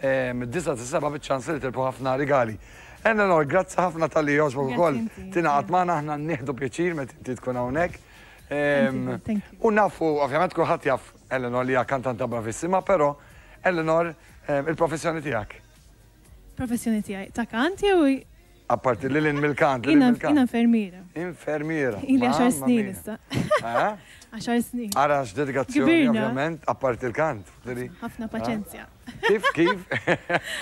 9-7 biċ-ċans li tirbħu ħafna rigali. Eleanor, grazzi ħafna tal-li jogħġbok ukoll tingħaqad magħna aħna nieħdu pjaċir meta inti tkun hawnhekk. U nafu, ovvjament kulħadd jaf Eleanor li hija kantanta bravissima, però Eleanor, il-professjoni tiegħek. Professjoni tiegħi ta' kant jew Apparti lil hinn mill-kant, lil hinn Jiena mill-kant. infermiera. Infermiera. Ili għaxar Mamma snin mia. issa. Eħe? Għaxar snin. Ara x'dedikazzjoni, Kbirna. ovvjament, apparti l-kant. Tiri. Ħafna paċenzja. Kif, kif?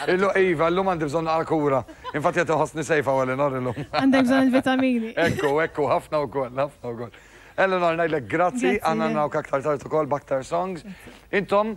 Illu, iva, illum għandi bżonn naqra kura. Infatti qed inħossni sejfa u Eleanor illum. Għandek bżonn il-vitamini. Ekku, ekku, ħafna wkoll, ħafna wkoll. Eleanor ngħidlek grazzi, Grazzi, aħna le. narawk aktar tard ukoll b'aktar songs. Intom